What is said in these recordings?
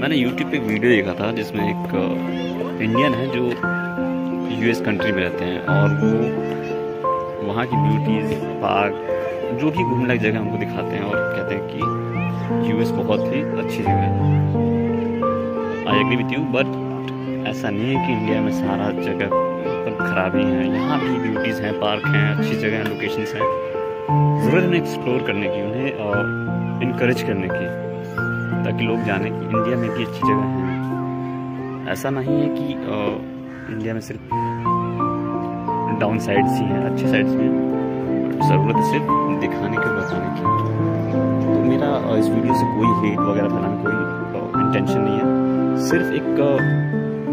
मैंने यूट्यूब पे एक वीडियो देखा था जिसमें एक इंडियन है जो यूएस कंट्री में रहते हैं और वो वहाँ की ब्यूटीज़ पार्क जो भी घूमने की जगह हमको दिखाते हैं और कहते हैं कि यूएस बहुत ही अच्छी जगह है। I agree with you but ऐसा नहीं है कि इंडिया में सारा जगह खराबी है यहाँ भी ब्यूटीज़ हैं पार्क हैं, अच्छी जगह हैं लोकेशंस हैं। ज़रूरत है एक्सप्लोर करने की उन्हें इनक्रेज करने की ताकि लोग जाने कि इंडिया में भी अच्छी जगह हैं। ऐसा नहीं है कि आ, इंडिया में सिर्फ़ डाउन साइड्स ही हैं अच्छे साइड्स हैं ज़रूरत है सिर्फ़ दिखाने के बताने की। तो मेरा इस वीडियो से कोई हेट वगैरह फैलाने कोई इंटेंशन नहीं है। सिर्फ़ एक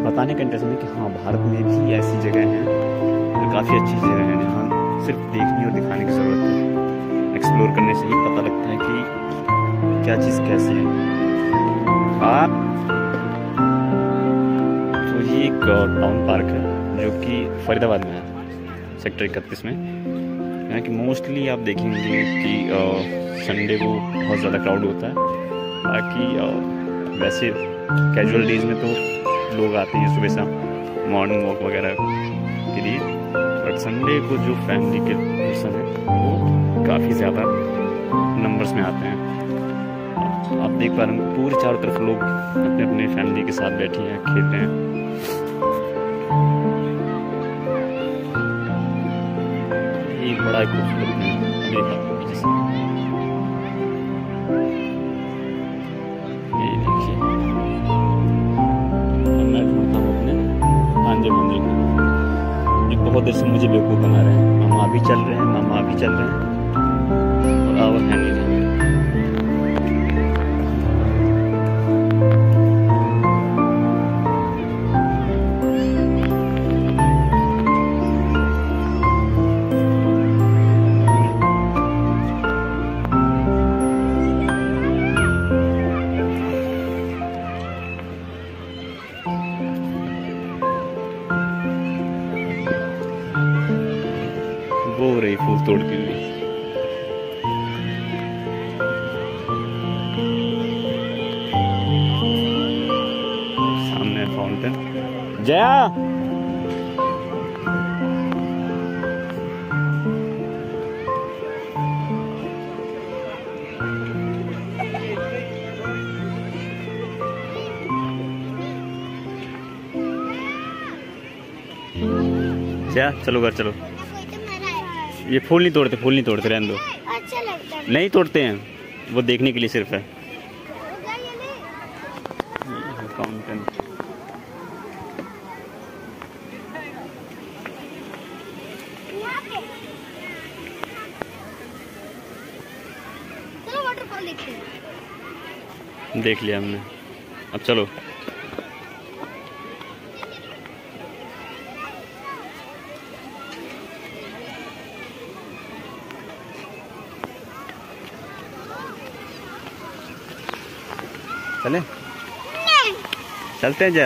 बताने का इंटेंशन है कि हाँ भारत में भी ऐसी जगह हैं काफ़ी अच्छी जगह हैं जहाँ सिर्फ़ देखने और दिखाने की ज़रूरत है। एक्सप्लोर करने से ही पता लगता है कि क्या चीज़ कैसे है। आप तो ये एक टाउन पार्क है, जो कि फरीदाबाद में है सेक्टर इकतीस में। यहाँ की मोस्टली आप देखेंगे कि संडे को बहुत ज़्यादा क्राउड होता है बाकी वैसे कैजुअल डेज़ में तो लोग आते हैं सुबह शाम मॉर्निंग वॉक वगैरह के लिए। संडे को जो फैमिली के पर्सन है, वो काफ़ी ज़्यादा नंबर्स में आते हैं। आप देख पा रहे हैं, पूरे चारों तरफ़ लोग अपने अपने फैमिली के साथ बैठे हैं खेल रहे हैं। एक बड़ा खूबसूरत है बहुत देर से मुझे बेवकूफ़ बना रहे हैं। मामा अभी चल रहे हैं, मामा अभी चल रहे हैं। और आवर है रही फूल तोड़ के हुई सामने फाउंटेन जया! जया चलो घर चलो। ये फूल नहीं तोड़ते फूल नहीं तोड़ते रहने दो। अच्छा लगता है। नहीं तोड़ते हैं वो देखने के लिए सिर्फ़ है। हैं। देख लिया हमने। अब चलो। चले। चलते हैं जा